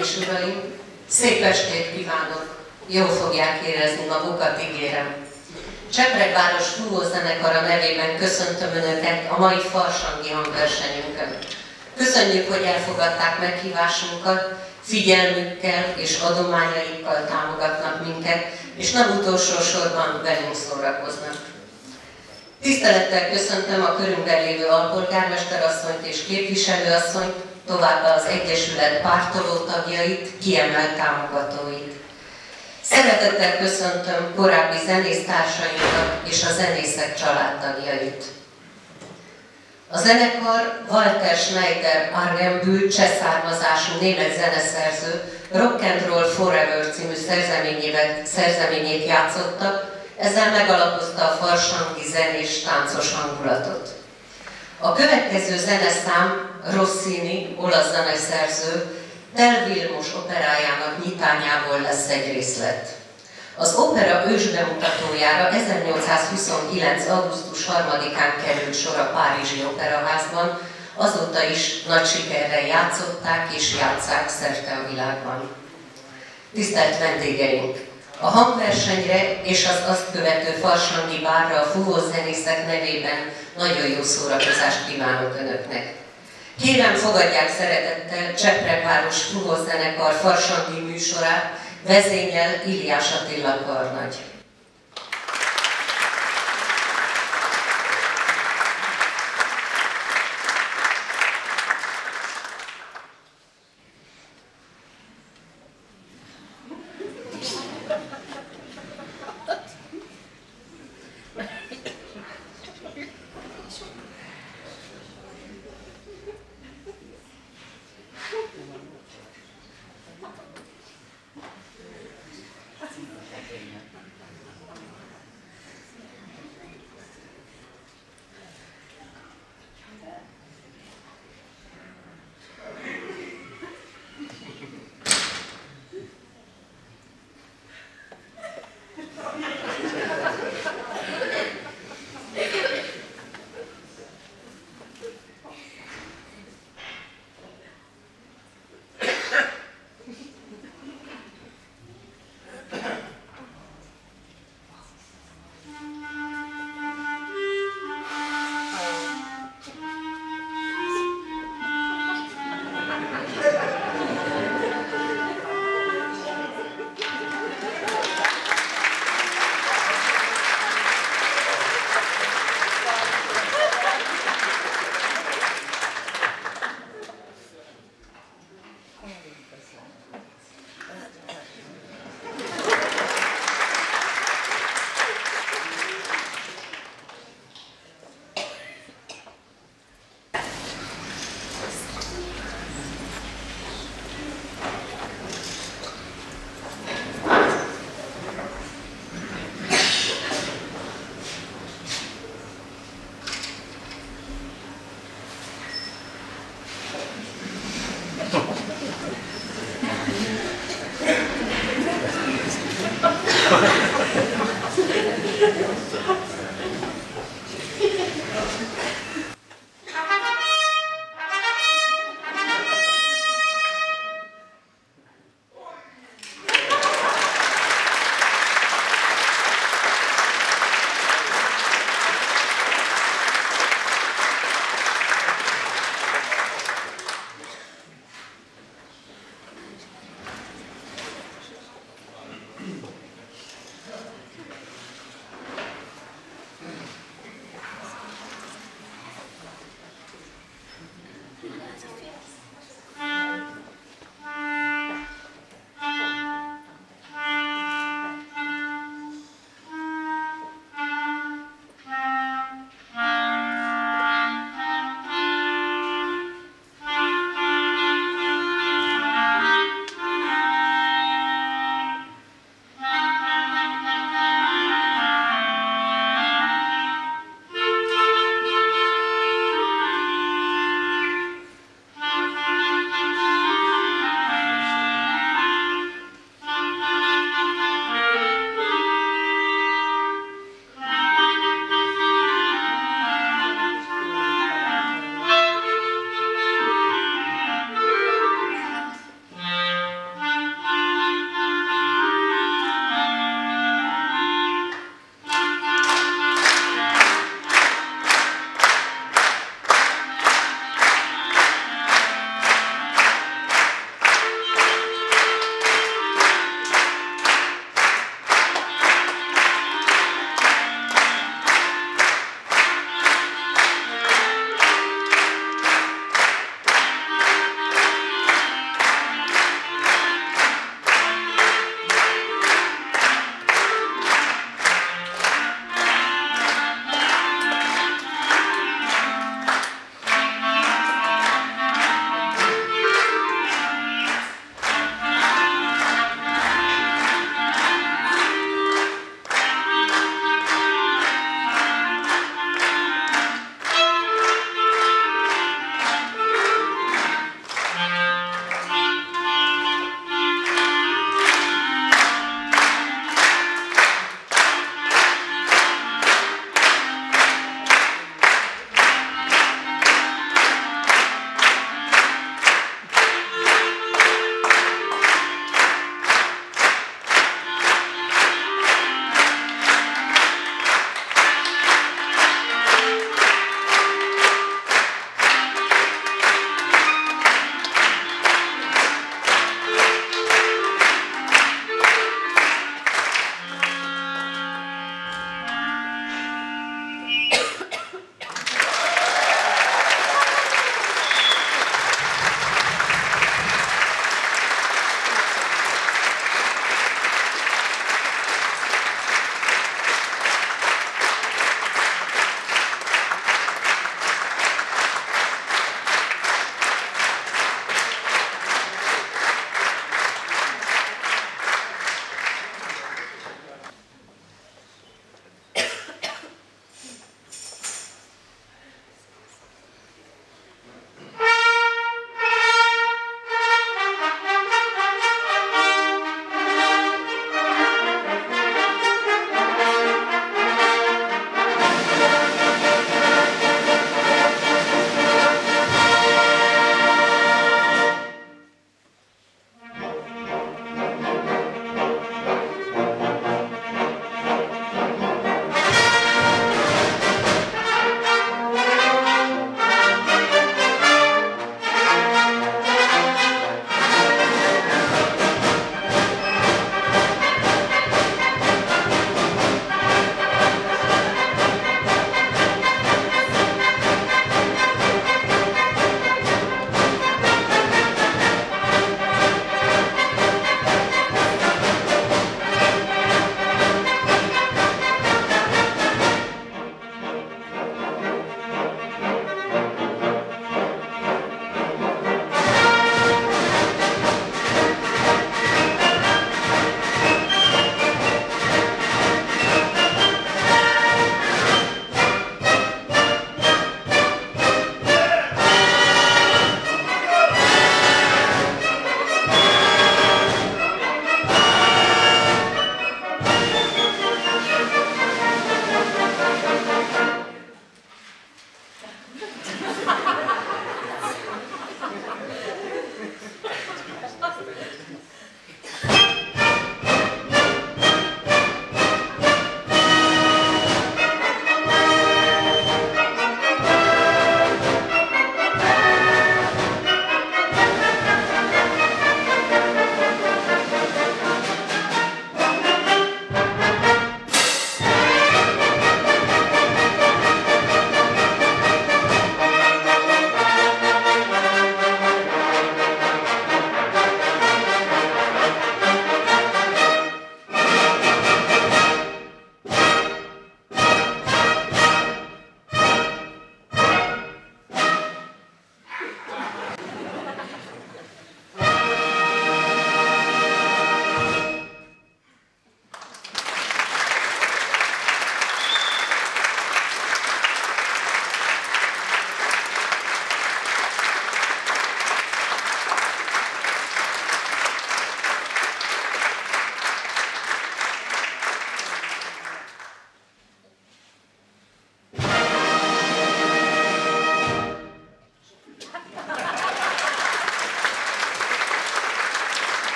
és uraim, szép estét kívánok! Jól fogják érezni magukat, ígérem. Csepregváros Fúvózenekara nevében köszöntöm Önöket a mai farsangi hangversenyünkön. Köszönjük, hogy elfogadták meghívásunkat, figyelmükkel és adományaikkal támogatnak minket, és nem utolsó sorban velünk szórakoznak. Tisztelettel köszöntöm a körünkben lévő alpolgármesterasszonyt és képviselőasszonyt, továbbá az Egyesület pártoló tagjait, kiemelt támogatóit. Szeretettel köszöntöm korábbi zenésztársainkat és a zenészek családtagjait. A zenekar Walter Schneider Argenbühl cseh származású német zeneszerző Rock and Roll Forever című szerzeményét játszotta, ezzel megalapozta a farsangi zenés táncos hangulatot. A következő zeneszám Rossini, olasz zeneszerző, Del Vilmos operájának nyitányából lesz egy részlet. Az opera ősbemutatójára 1829. augusztus 3-án került sor a Párizsi Operaházban, azóta is nagy sikerrel játszották és játszák szerte a világban. Tisztelt vendégeink! A hangversenyre és az azt követő farsangi bárra a fúvózenészek nevében nagyon jó szórakozást kívánok Önöknek! Kérem, fogadják szeretettel Csepregváros Fúvózenekar farsangi műsorát, vezényel Iliás Attila Karnagy.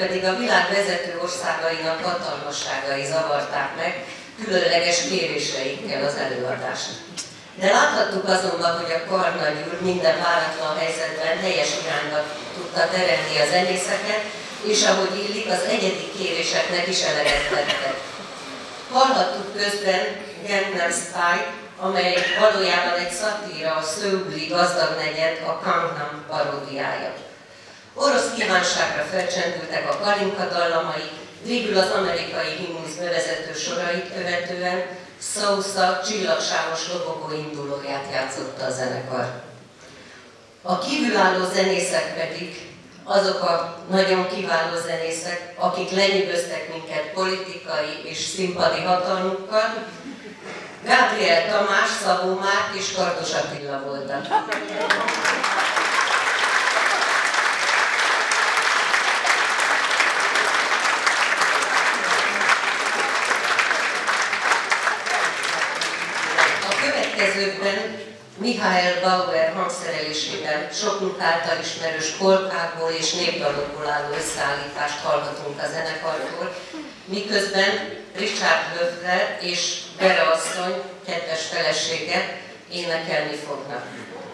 Pedig a világ vezető országainak hatalmasságai zavarták meg, különleges kéréseikkel az előadást. De láthattuk azonban, hogy a Karnagy úr minden váratlan helyzetben helyes irányba tudta terelni a zenészeket, és ahogy illik, az egyedi kéréseknek is eleget tettek. Hallhattuk közben Gangnam Style, amely valójában egy szatíra, a Szőgli gazdag negyed, a Gangnam paródiája. Orosz kívánságra felcsendültek a Kalinka dallamai, végül az amerikai himnusz bevezető sorait követően Sousa csillagsávos lobogó indulóját játszotta a zenekar. A kívülálló zenészek pedig azok a nagyon kiváló zenészek, akik lenyűgöztek minket politikai és színpadi hatalmukkal, Gabriel Tamás, Szabó Márk és Kardos Attila voltak. A következőkben Mihály Bauer hangszerelésében sokunk által ismerős polkákból és népdalokból álló összeállítást hallhatunk a zenekartól, miközben Richard Löffler és Bere asszony, kedves felesége énekelni fognak.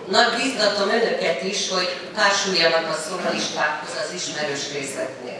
Nagy biztatom önöket is, hogy társuljanak a szólistákhoz az ismerős részeknél.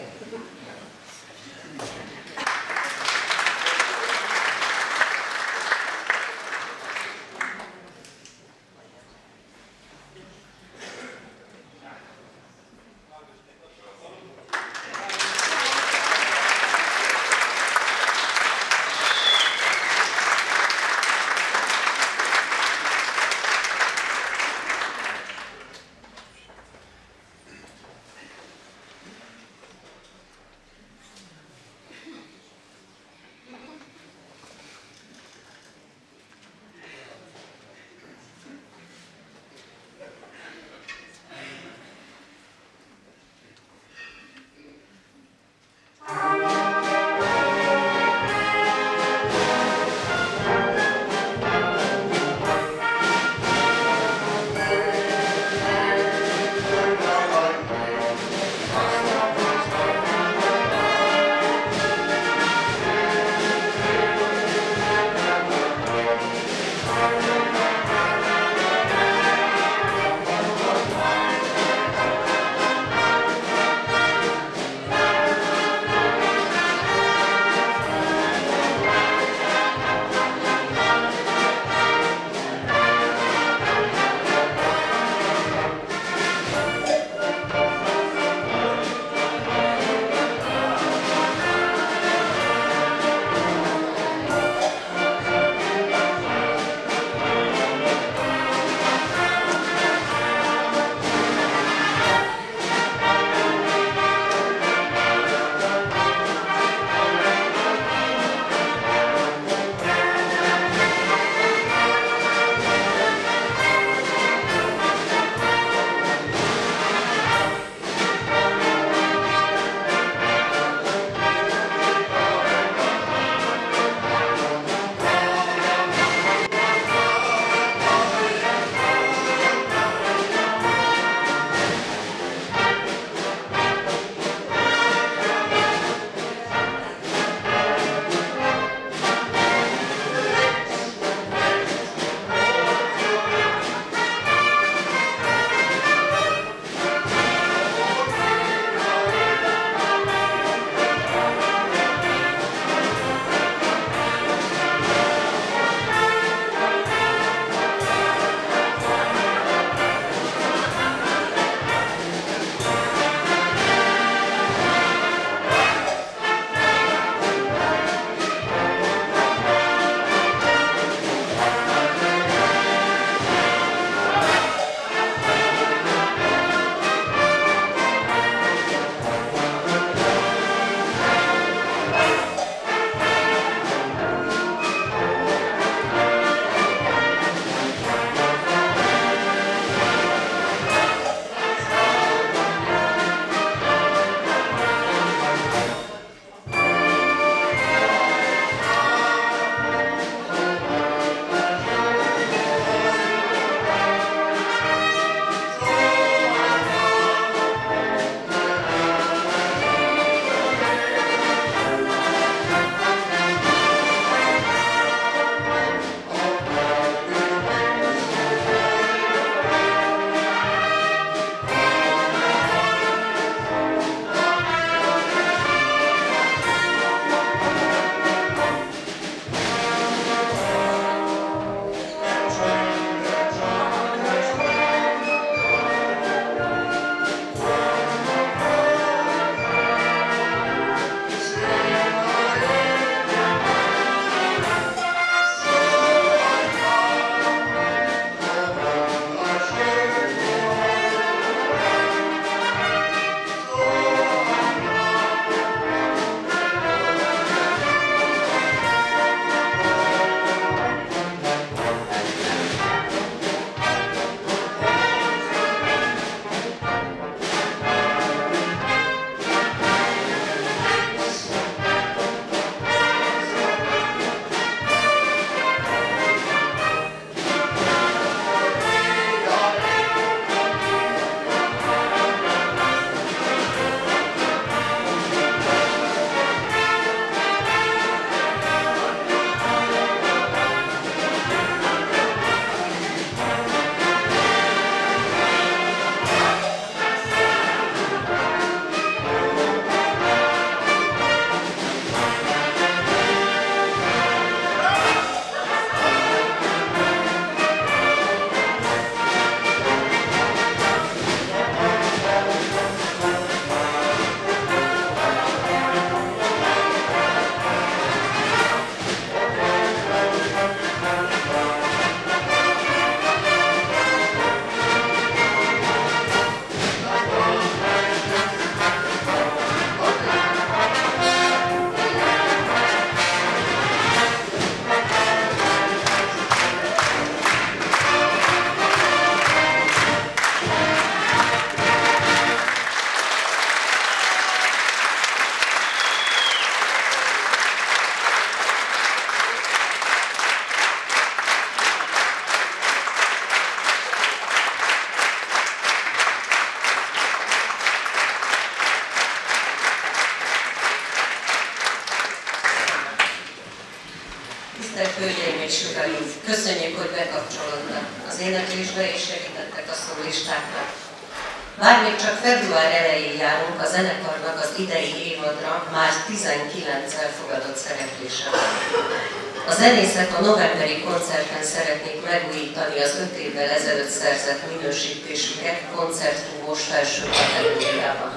Ezret a novemberi koncerten szeretnék megújítani az öt évvel ezelőtt szerzett minősítésüket koncertfúvós felső kategóriában.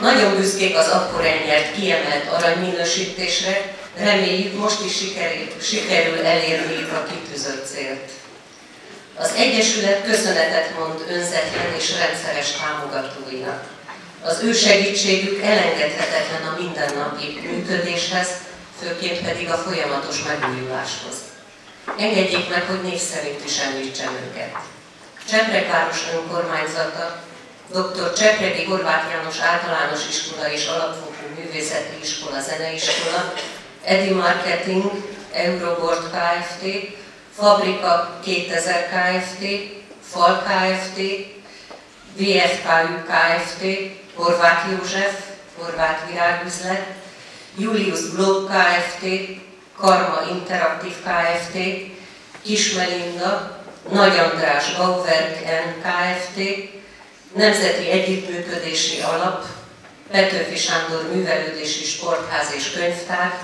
Nagyon büszkék az akkor elnyert kiemelt aranyminősítésre, reméljük most is sikerül, sikerül elérniük a kitűzött célt. Az Egyesület köszönetet mond önzetlen és rendszeres támogatóinak. Az ő segítségük elengedhetetlen a mindennapi működéshez, főként pedig a folyamatos megújuláshoz. Engedjék meg, hogy név szerint is említsem őket. Csepregváros önkormányzata, dr. Csepregi Horváth János általános iskola és alapfokú művészeti iskola zeneiskola, Edi Marketing, Euroboard Kft., Fabrika 2000 Kft., Fal Kft., VFKU Kft., Horváth József, Horváth Virágüzlet, Julius Blog Kft., Karma Interaktív Kft., Kismelinda, Nagy András Bauwerk N. Kft., Nemzeti Együttműködési Alap, Petőfi Sándor Művelődési Sportház és Könyvtár,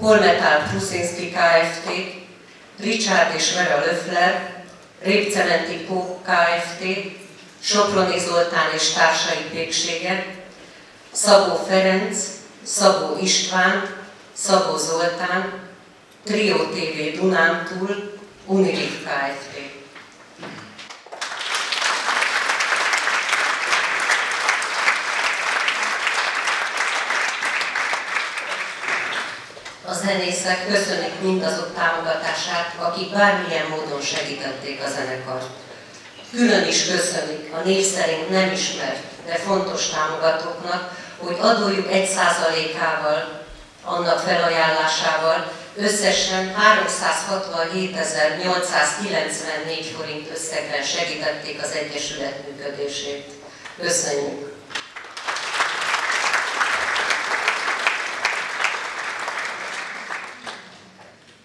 Polmetál Pruszinski Kft., Richard és Vera Löffler, Répcementi Pók Kft., Soproni Zoltán és társai péksége, Szabó Ferenc, Szabó István, Szabó Zoltán, Trio TV Dunántúl, Unirik Kft. A zenészek köszönik mindazok támogatását, akik bármilyen módon segítették a zenekart. Külön is köszönik a név szerint nem ismert, de fontos támogatóknak, hogy adójuk 1%-ával, annak felajánlásával összesen 367.894 forint összegben segítették az Egyesület működését. Köszönjük!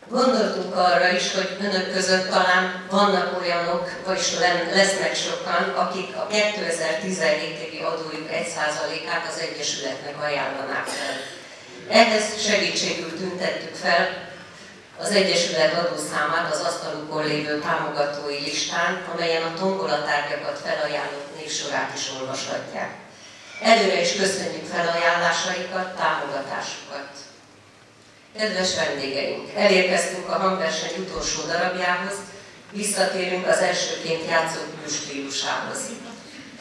Gondoltuk arra is, hogy önök között talán vannak olyanok, vagyis lesznek sokan, akik a 2017-évi adójuk 1%-át az Egyesületnek ajánlanák fel. Ehhez segítségül tüntettük fel az Egyesület adószámát az asztalukon lévő támogatói listán, amelyen a tombolatárgyakat felajánlott névsorát is olvashatják. Előre is köszönjük felajánlásaikat, támogatásukat! Kedves vendégeink, elérkeztünk a hangverseny utolsó darabjához, visszatérünk az elsőként játszott műstílusához.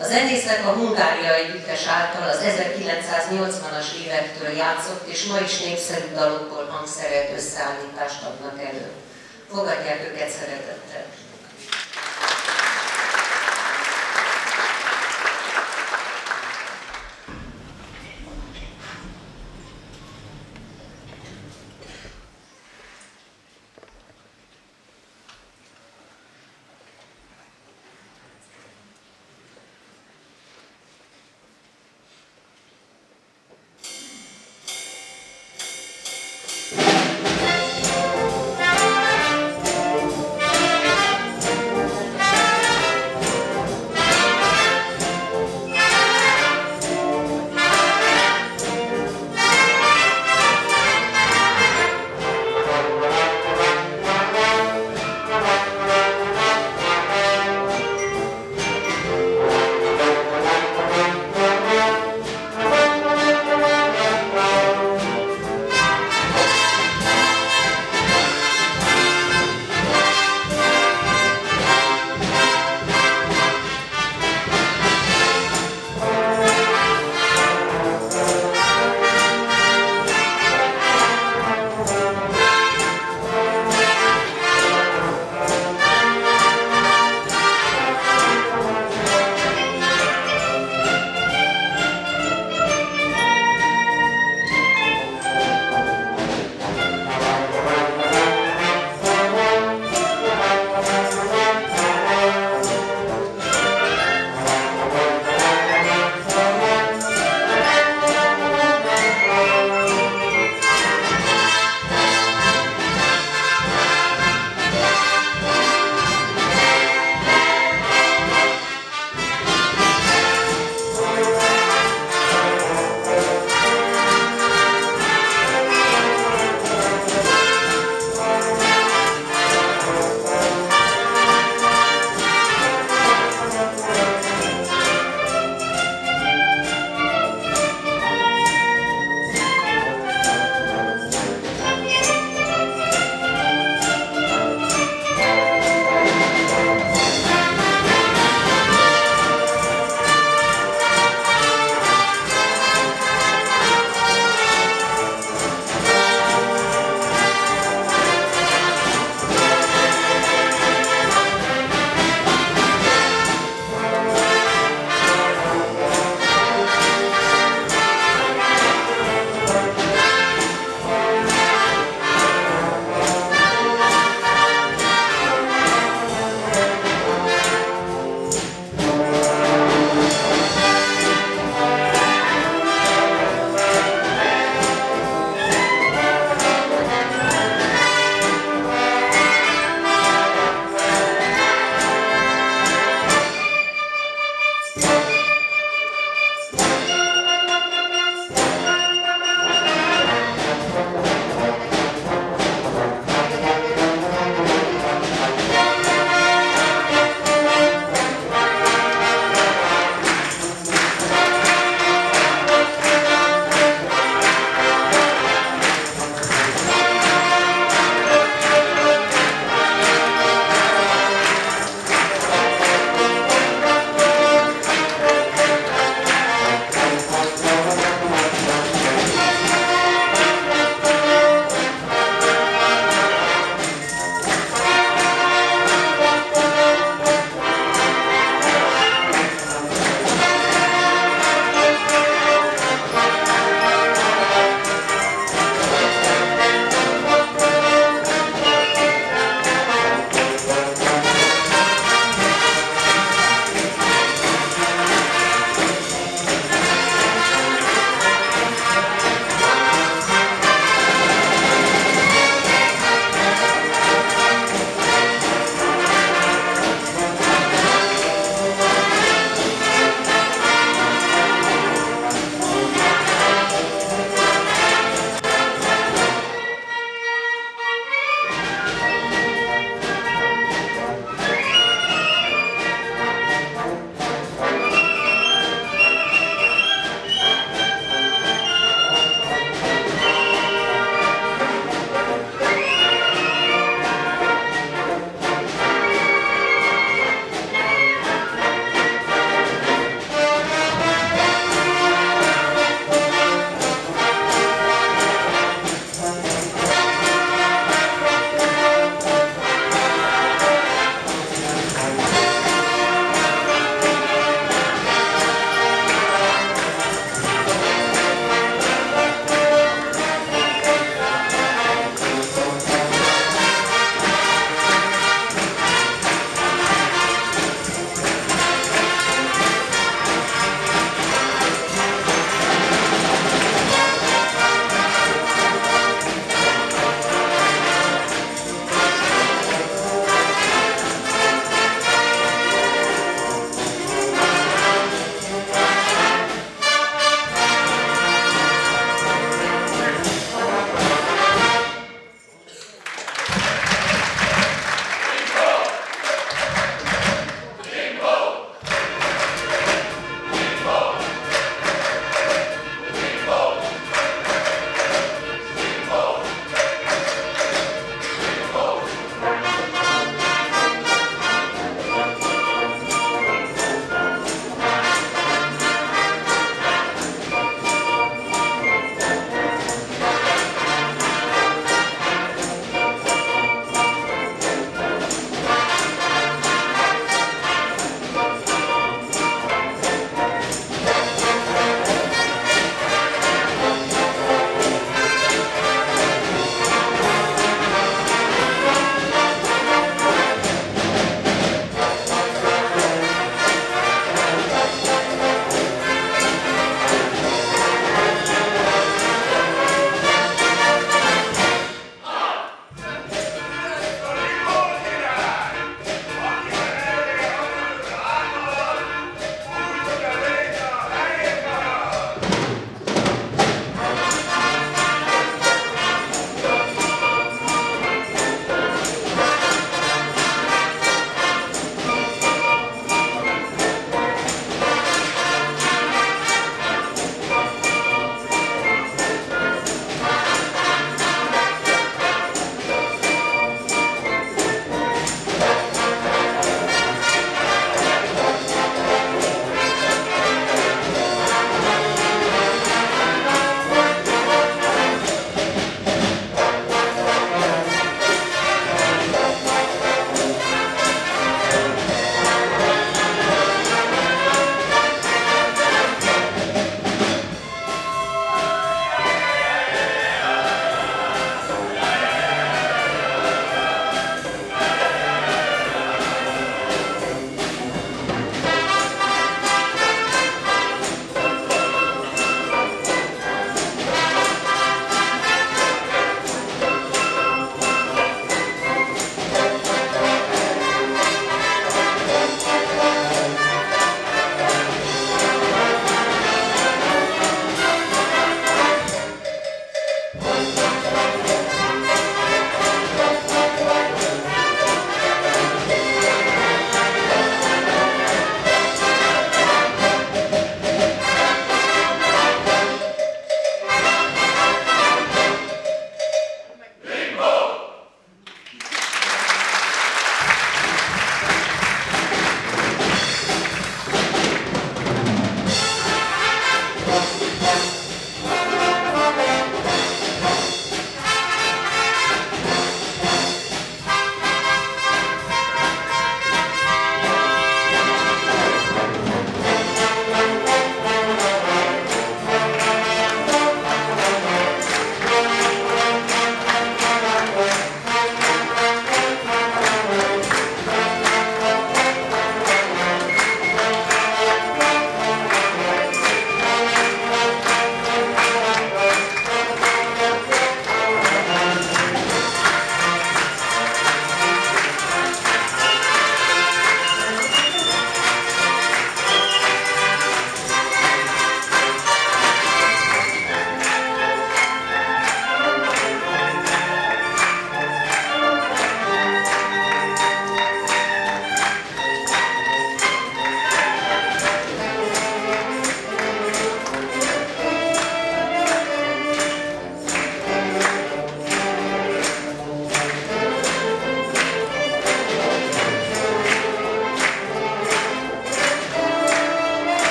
Az zenészek a Hungária együttes által az 1980-as évektől játszott és ma is népszerű dalokból hangszeret összeállítást adnak elő. Fogadják őket szeretettel!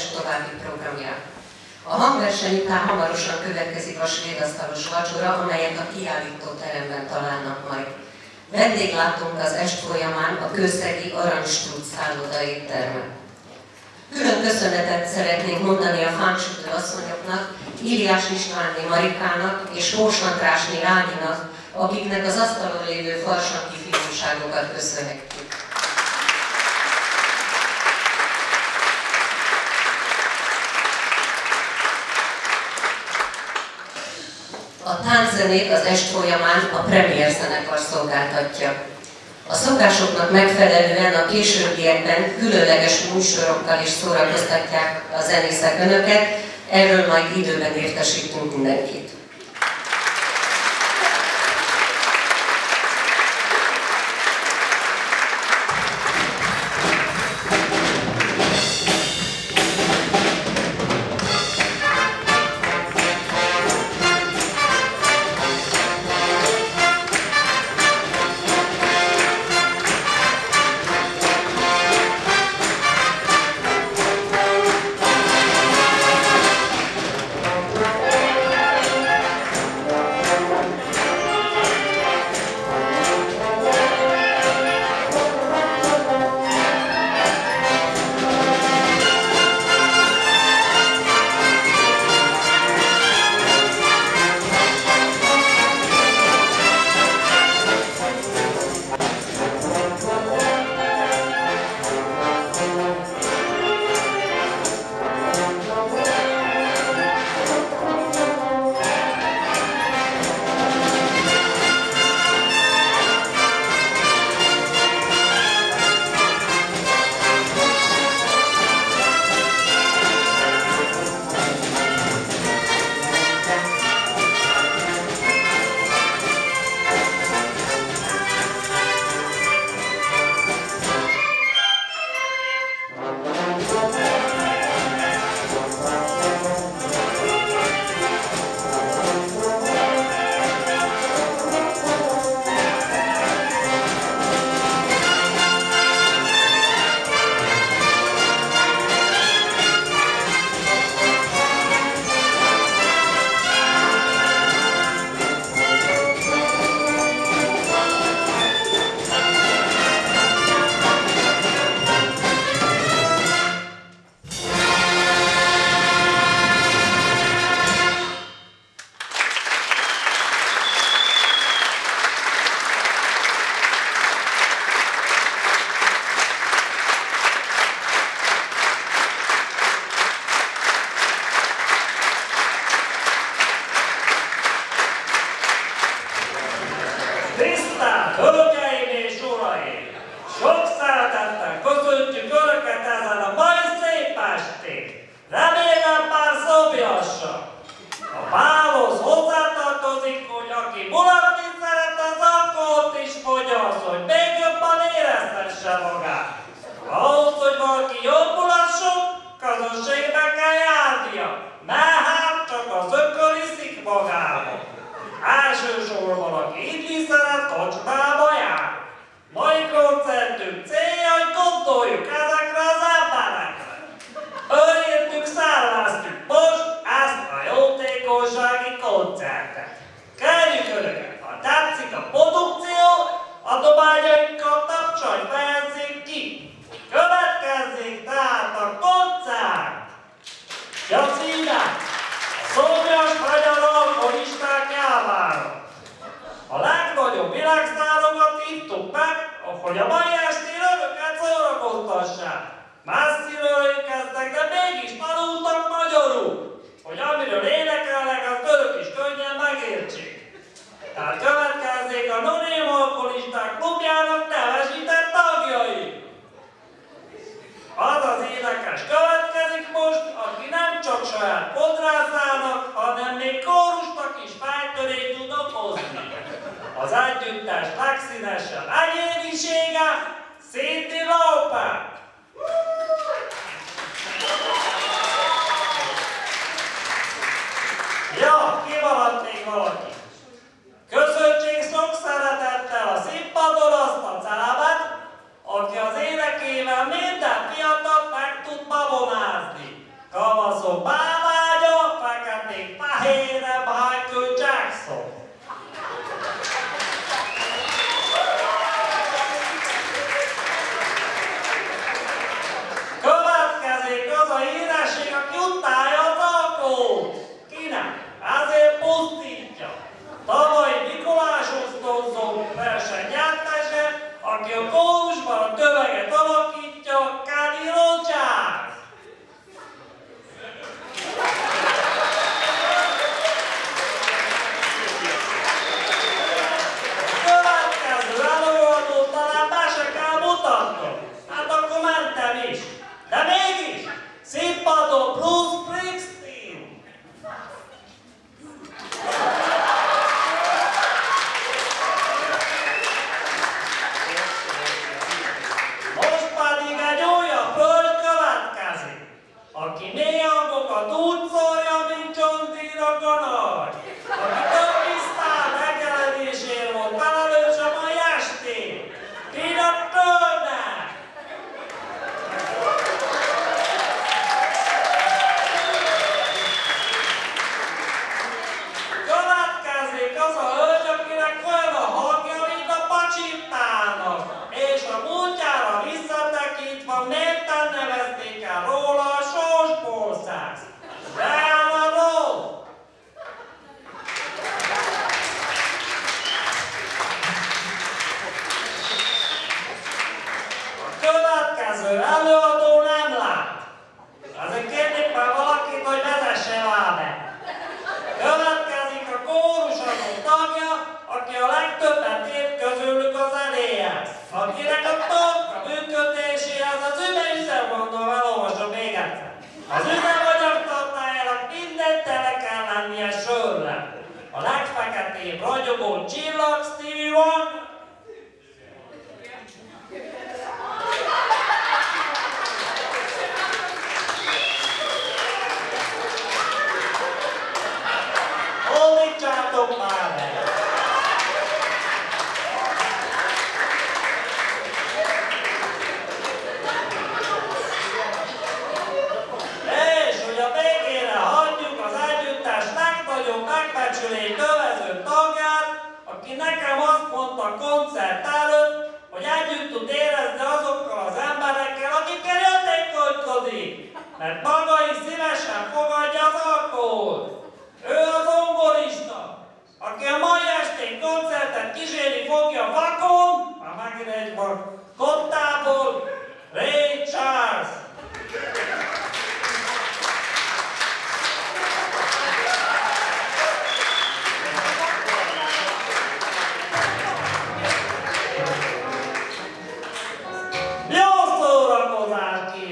Est további programját. A hangverseny után hamarosan következik a svédasztalos vacsora, amelyet a kiállító teremben találnak majd. Vendéglátunk az est folyamán a Kőszegi Aranystrúc szálloda étterme. Külön köszönetet szeretnék mondani a fánsütő asszonyoknak, Iliás Istvánni Marikának és Hósandrásni Rányinak, akiknek az asztalon lévő farsangi fiúságokat köszönhetjük. A tánczenét az est folyamán a Premier zenekar szolgáltatja. A szokásoknak megfelelően a későbbiekben különleges műsorokkal is szórakoztatják a zenészek önöket, erről majd időben értesítünk mindenkit.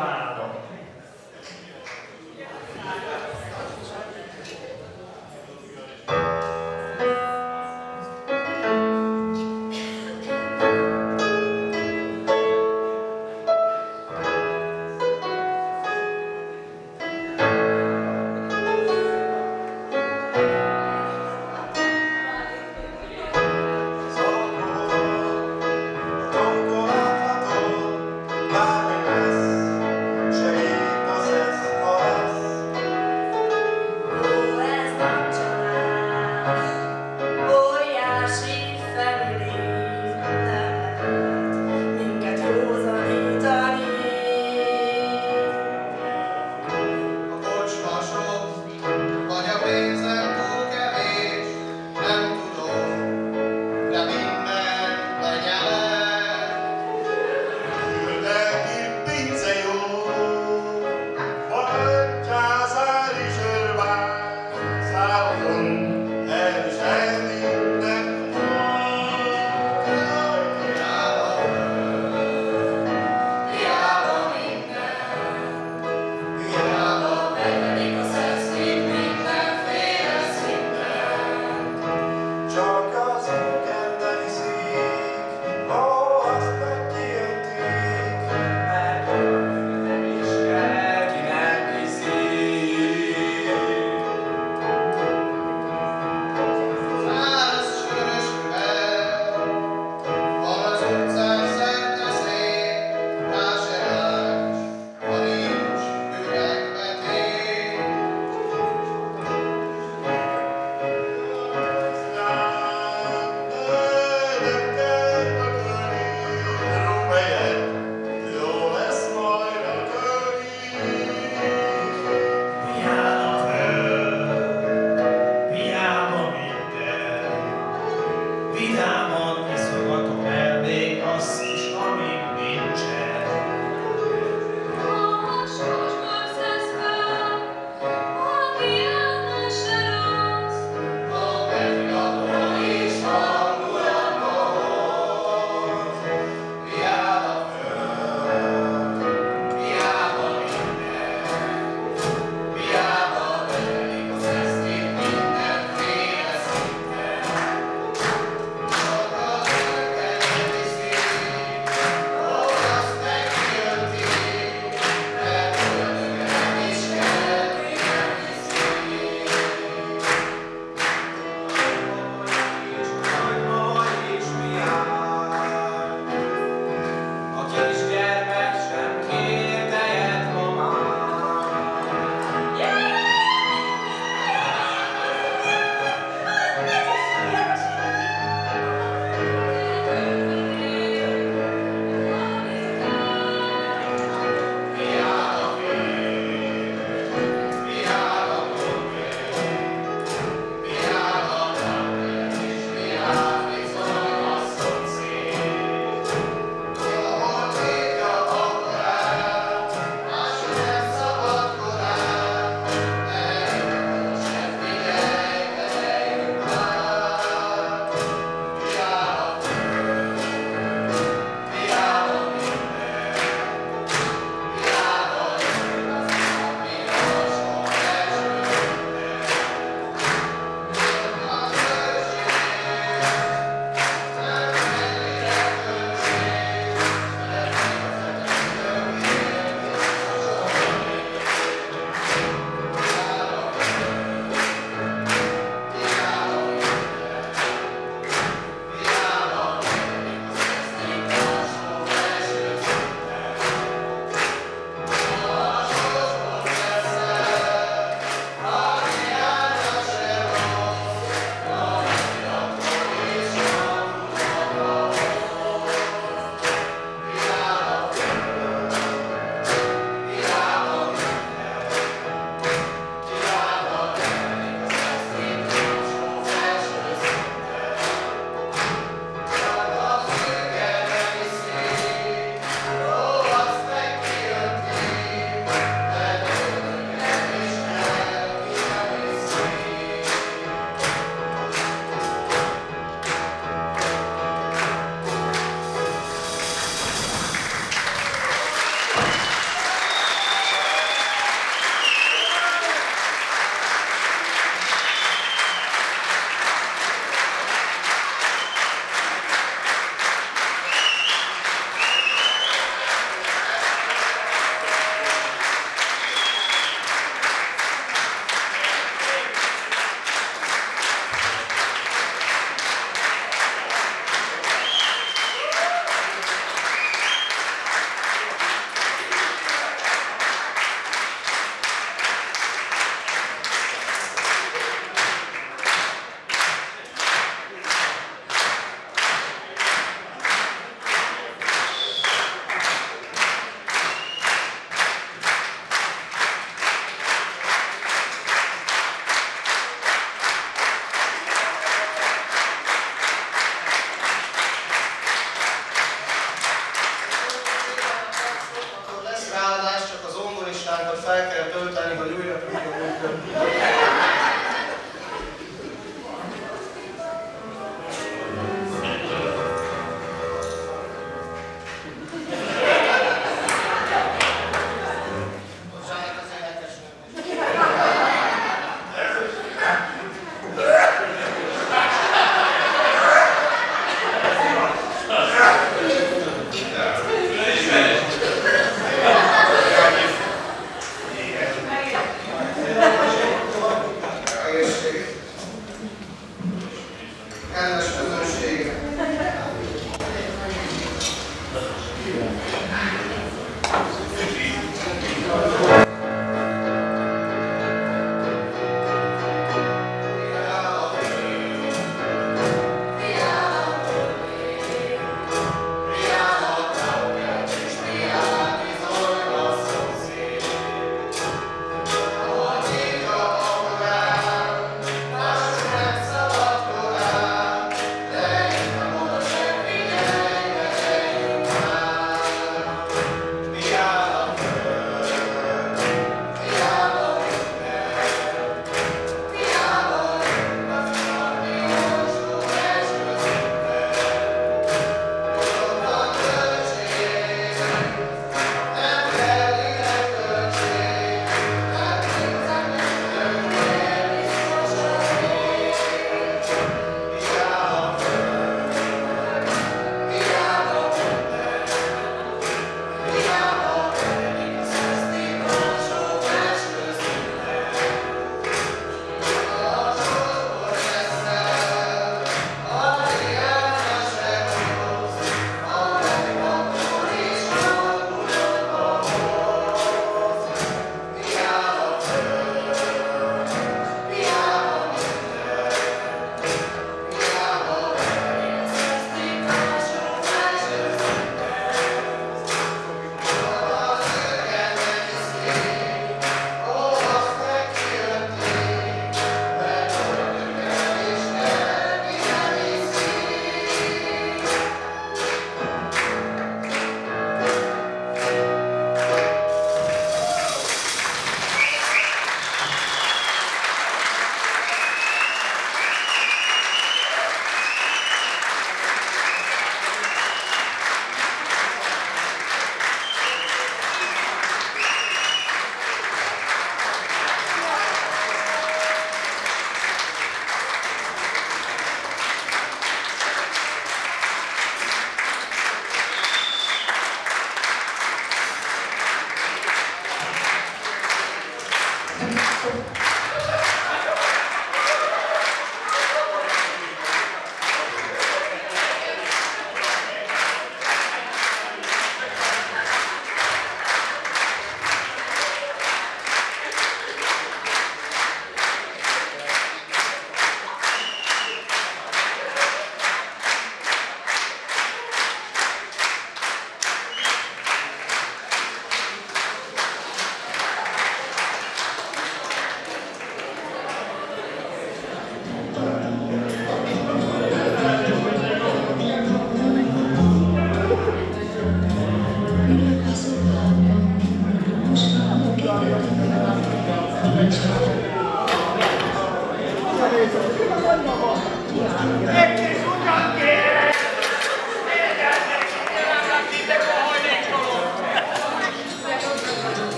Szórakozást